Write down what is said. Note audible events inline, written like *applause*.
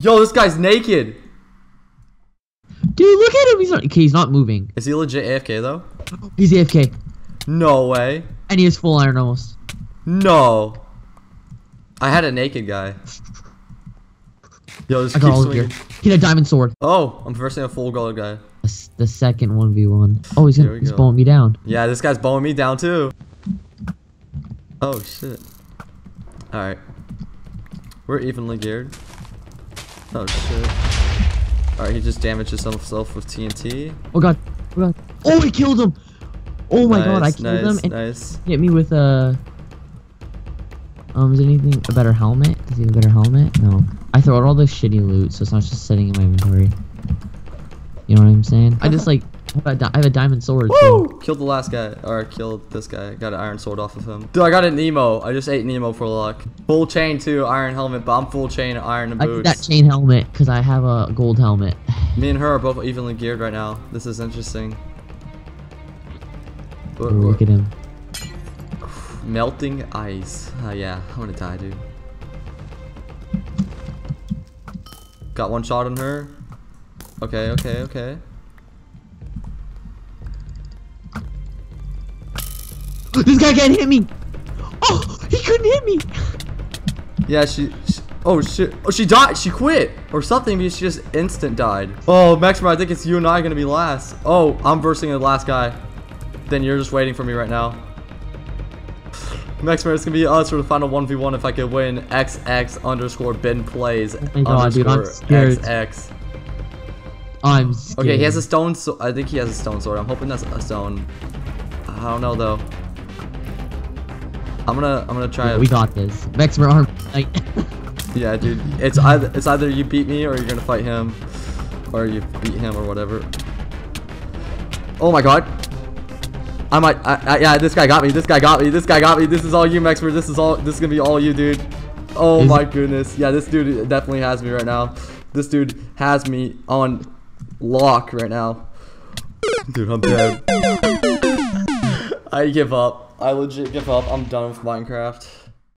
Yo, this guy's naked. Dude, look at him. He's not. Okay, he's not moving. Is he legit AFK though? He's AFK, No way. and he has full iron almost. No. I had a naked guy. Yo, just I got swinging. here. He had a diamond sword. Oh, I'm versing a full gold guy. The, the second one v one. Oh, he's, gonna, he's go. blowing me down. Yeah, this guy's bowing me down too. Oh shit. Alright. We're evenly geared. Oh shit. Alright, he just damages himself with TNT. Oh god. Oh god. Oh, he killed him. Oh my god, I killed nice, him and Nice. hit me with a. Um, is there anything a better helmet? Does he have a better helmet? No. I throw out all the shitty loot, so it's not just sitting in my inventory. You know what I'm saying? I just like I have a, I have a diamond sword. So. Killed the last guy, or killed this guy. Got an iron sword off of him. Dude, I got an Nemo. I just ate Nemo for luck. Full chain too, iron helmet, but I'm full chain, iron and boots. I that chain helmet because I have a gold helmet. *sighs* Me and her are both evenly geared right now. This is interesting. Oh, look at him. Melting ice. Ah, yeah, I'm gonna die, dude. Got one shot on her. Okay, okay, okay. This guy can't hit me. Oh, he couldn't hit me. Yeah, she, she. Oh shit. Oh, she died. She quit or something because she just instant died. Oh, Maxima, I think it's you and I gonna be last. Oh, I'm versing the last guy. Then you're just waiting for me right now. Maxima, it's gonna be us for the final 1v1 if I could win XX underscore Ben plays Oh my God, dude, I'm underscore scared. XX. I'm scared. Okay, he has a stone. So I think he has a stone sword. I'm hoping that's a stone. I don't know though. I'm gonna I'm gonna try. Yeah, we got this. Vexmer arm. *laughs* Yeah, dude. It's either *laughs* it's either you beat me or you're gonna fight him, or you beat him or whatever. Oh my god. I might. I, I, yeah, this guy got me. This guy got me. This guy got me. This is all you, Mexford. This is all. This is gonna be all you, dude. Oh Is my goodness. Yeah, this dude definitely has me right now. This dude has me on lock right now. Dude, I'm dead. *laughs* I give up. I legit give up. I'm done with Minecraft.